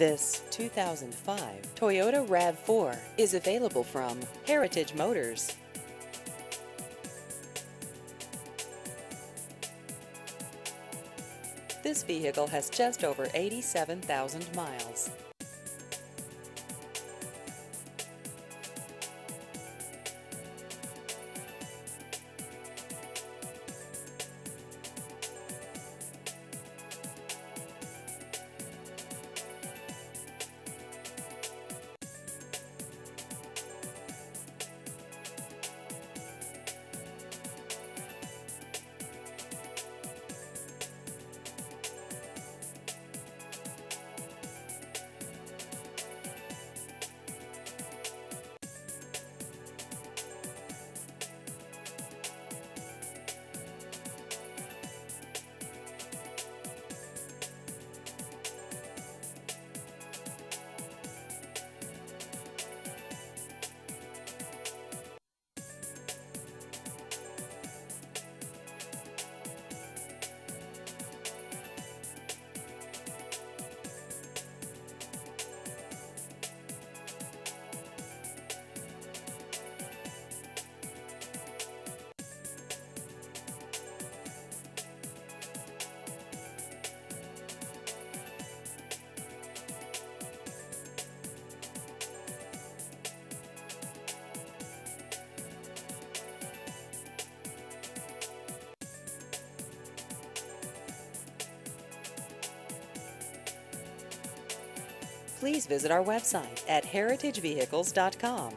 This 2005 Toyota RAV4 is available from Heritage Motors. This vehicle has just over 87,000 miles. Please visit our website at heritagevehicles.com.